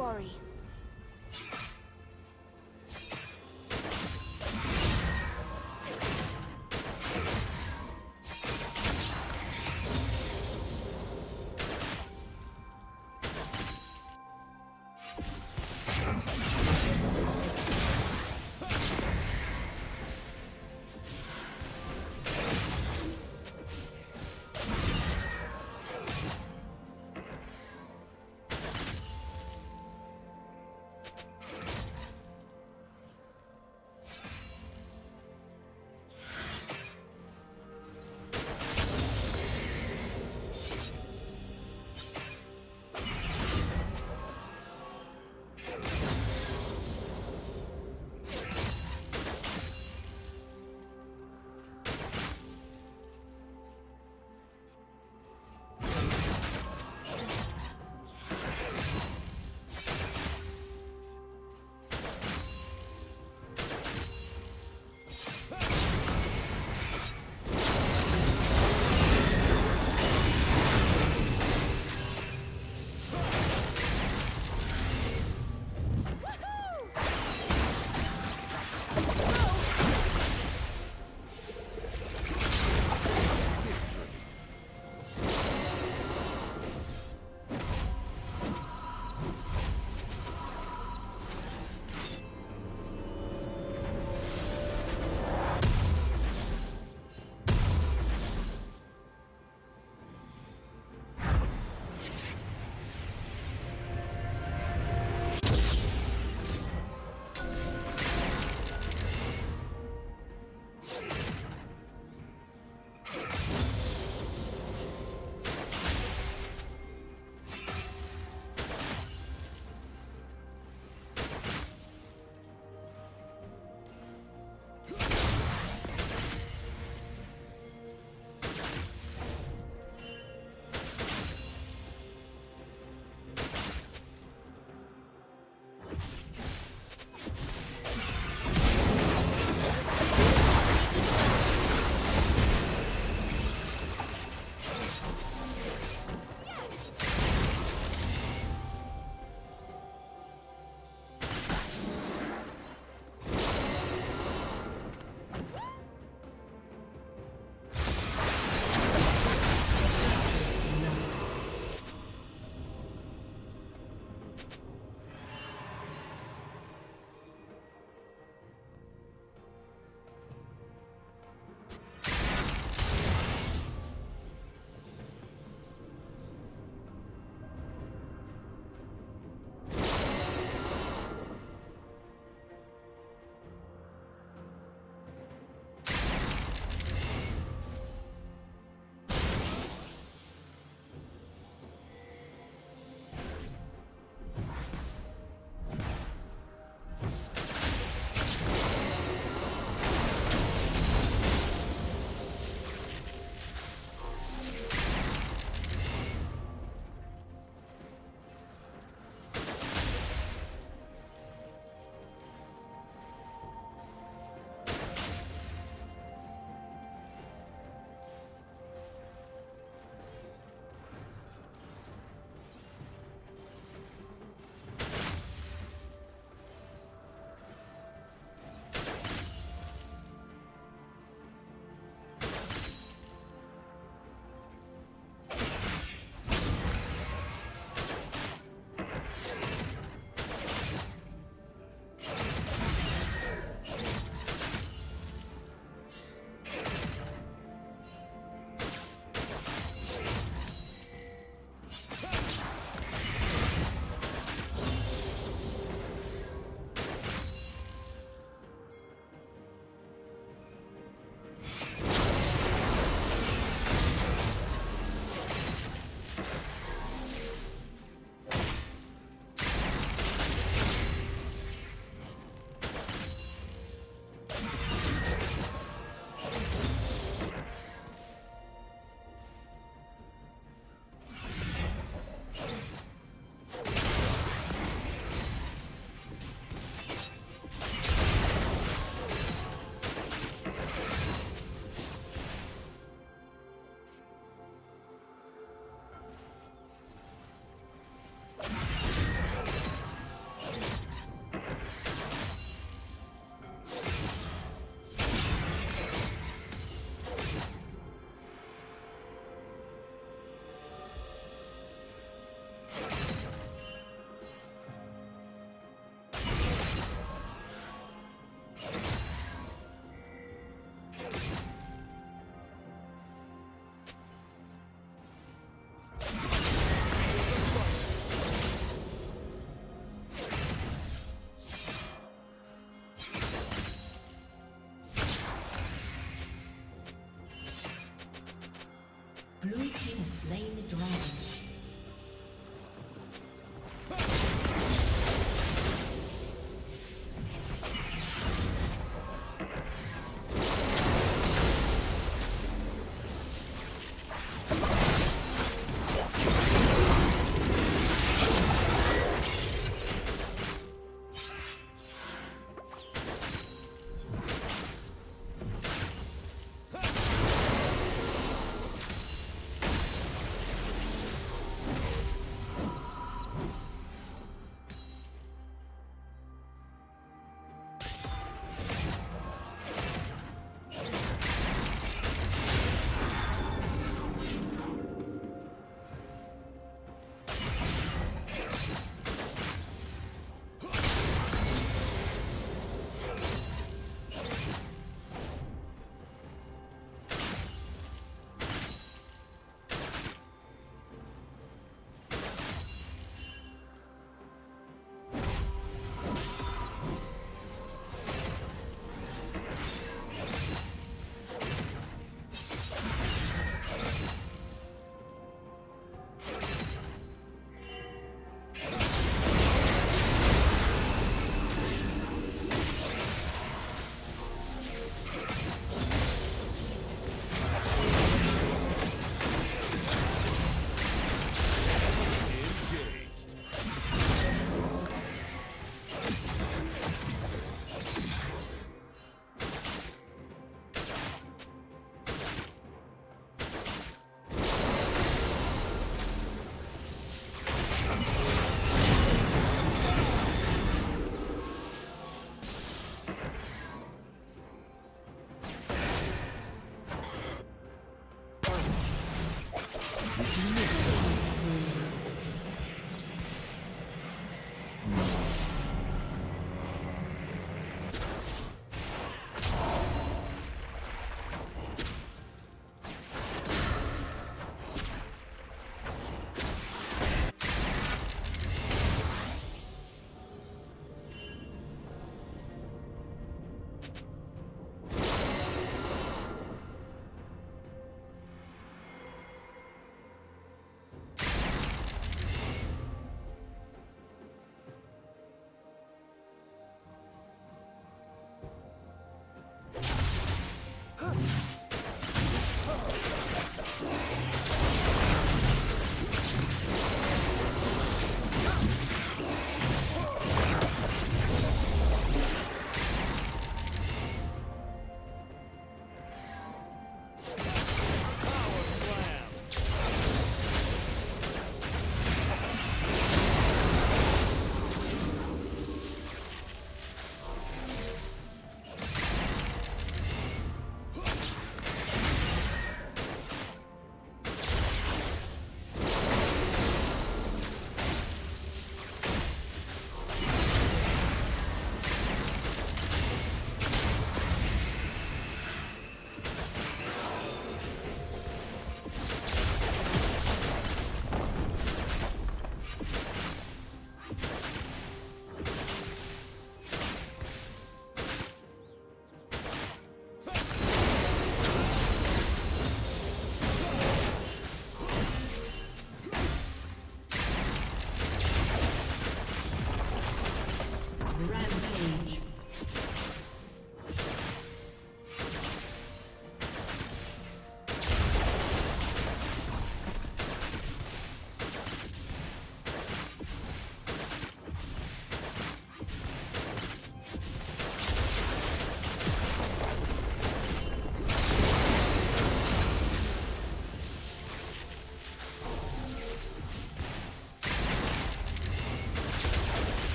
worry. Mm-hmm.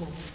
unstoppable.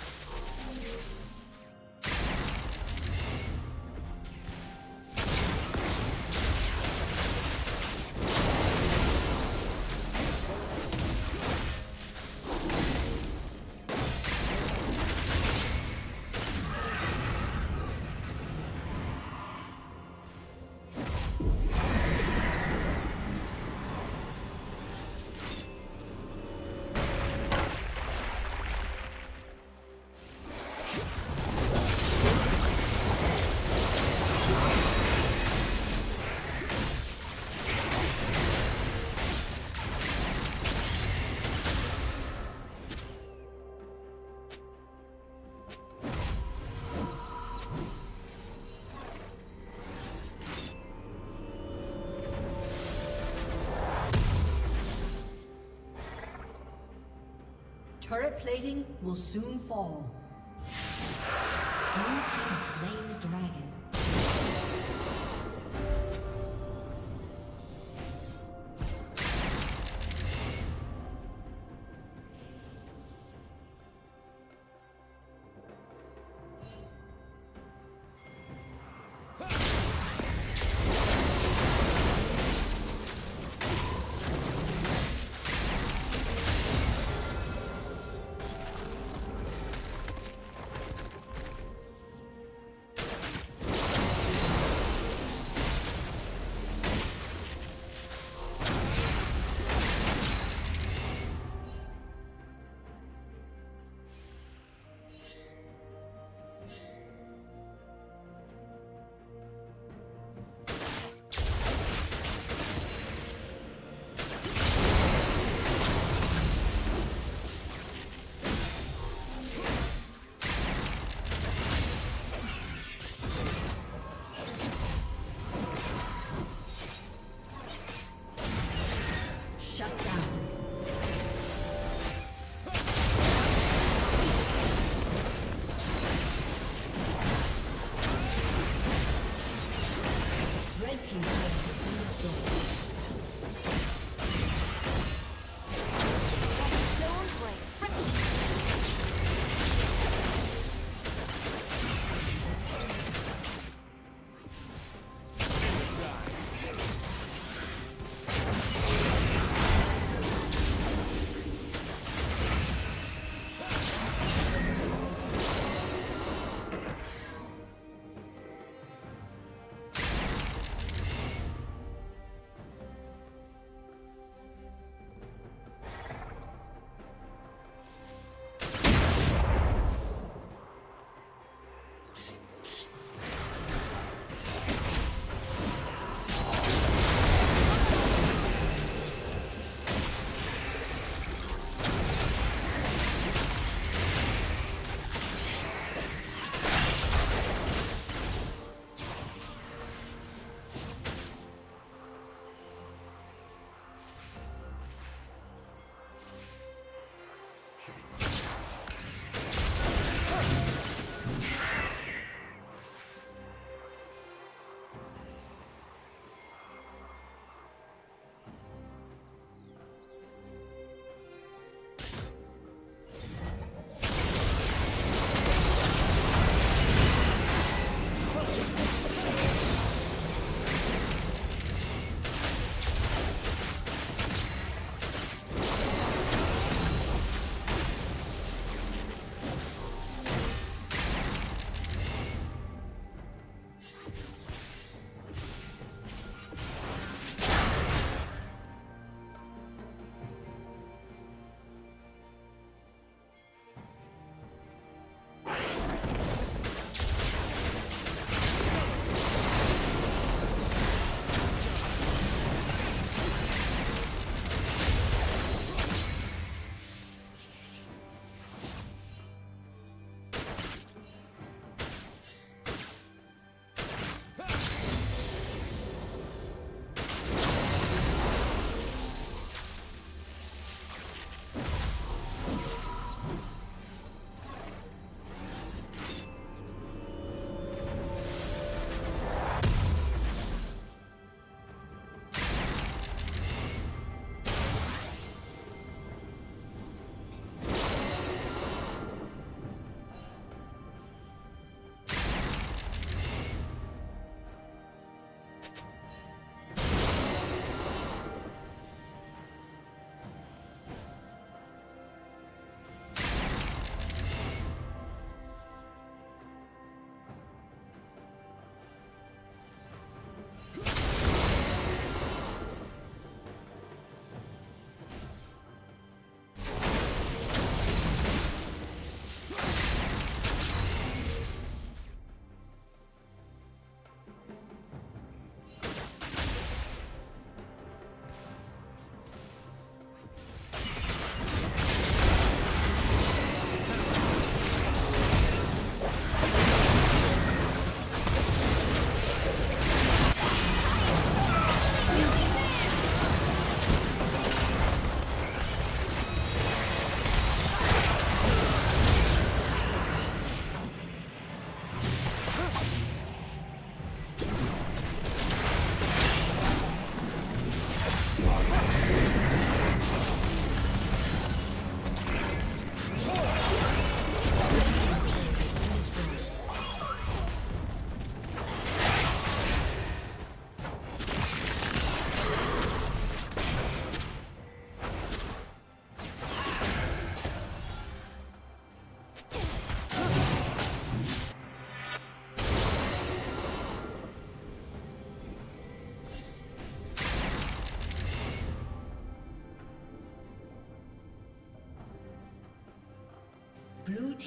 Turret plating will soon fall. Blue team slain the dragon.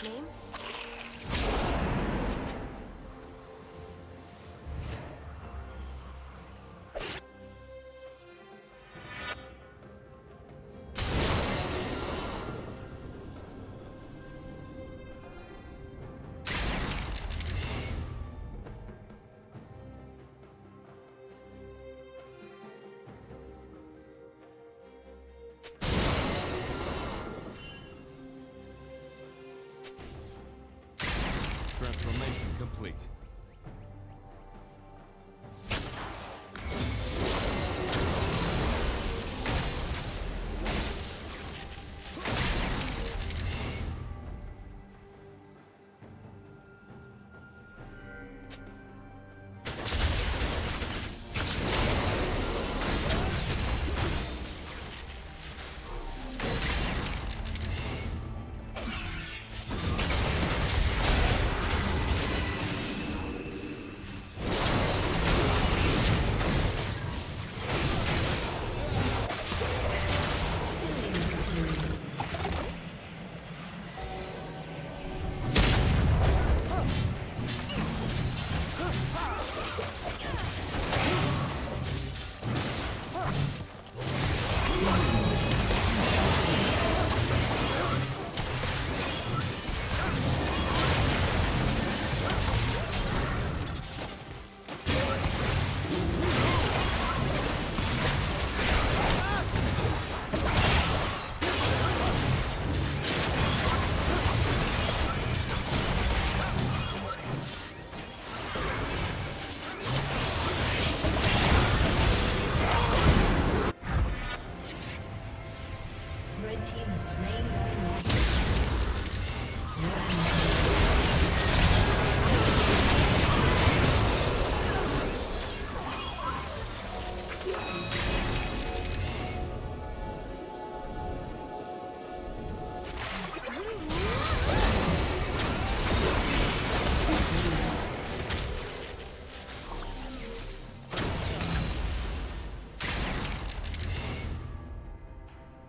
Transformation